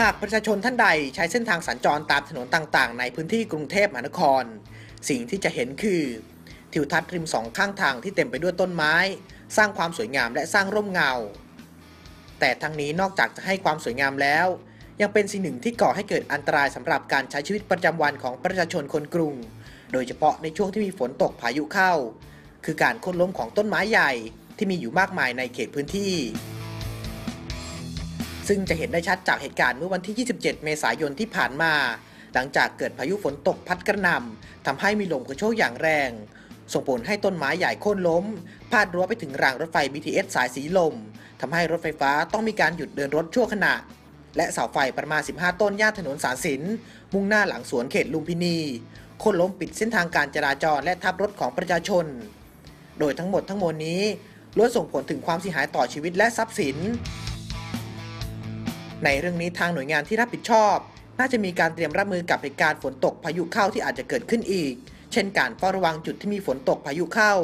หากประชาชนท่านใดใช้เส้นทางสัญจรตามถนนต่างๆ ในพื้นที่กรุงเทพมหานคร สิ่งที่จะเห็นคือ ทิวทัศน์ริมสองข้างทางที่เต็มไปด้วยต้นไม้ สร้างความสวยงามและสร้างร่มเงา แต่ทั้งนี้นอกจากจะให้ความสวยงามแล้ว ยังเป็นสิ่งหนึ่งที่ก่อให้เกิดอันตรายสำหรับการใช้ชีวิตประจำวันของประชาชนคนกรุง โดยเฉพาะในช่วงที่มีฝนตกพายุเข้า คือการโค่นล้มของต้นไม้ใหญ่ที่มีอยู่มากมายในเขตพื้นที่ ซึ่งจะเห็นได้ชัดจากเหตุการณ์เมื่อวันที่ 27 เมษายนที่ผ่านมา หลังจากเกิดพายุฝนตกพัดกระหน่ำทำให้มีลมกระโชกอย่างแรง ส่งผลให้ต้นไม้ใหญ่โค่นล้ม พาดรั้วไปถึงรางรถไฟ BTS สายสีลมทำให้รถไฟฟ้าต้องมีการหยุดเดินรถชั่วขณะ และเสาไฟประมาณ 15 ต้นย่านถนนสารสิน มุ่งหน้าหลังสวนเขตลุมพินีโค่นล้มปิดเส้นทางการจราจรและทับรถของประชาชน โดยทั้งหมดทั้งมวลนี้ล้วนส่งผลถึงความเสียหายต่อชีวิตและทรัพย์สิน ในเรื่องนี้ทางหน่วยงานที่รับผิดชอบ น่าจะมีการเตรียมรับมือกับเหตุการณ์ฝนตกพายุเข้าที่อาจจะเกิดขึ้นอีก เช่นการเฝ้าระวังจุดที่มีฝนตกพายุเข้า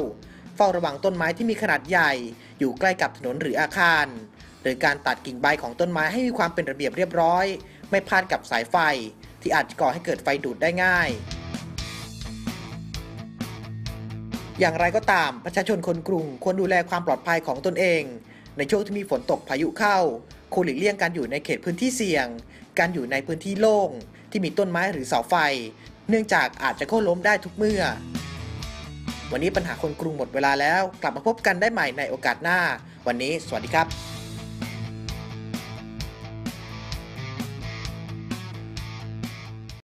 เฝ้าระวังต้นไม้ที่มีขนาดใหญ่ อยู่ใกล้กับถนนหรืออาคาร หรือการตัดกิ่งใบของต้นไม้ให้มีความเป็นระเบียบเรียบร้อย ไม่พลาดกับสายไฟ ที่อาจก่อให้เกิดไฟดูดได้ง่ายอย่างไรก็ตามประชาชนคนกรุงควรดูแลความปลอดภัยของตนเอง ในช่วงที่มีฝนตกพายุเข้าควรหลีกเลี่ยงการอยู่ในเขตพื้นที่เสี่ยง การอยู่ในพื้นที่โล่ง ที่มีต้นไม้หรือเสาไฟ เนื่องจากอาจจะโค่นล้มได้ทุกเมื่อ วันนี้ปัญหาคนกรุงหมดเวลาแล้ว กลับมาพบกันได้ใหม่ในโอกาสหน้า วันนี้ สวัสดีครับ